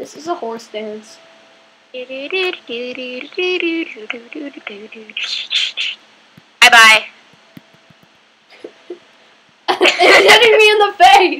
This is a horse dance. Bye bye. it's hitting me in the face.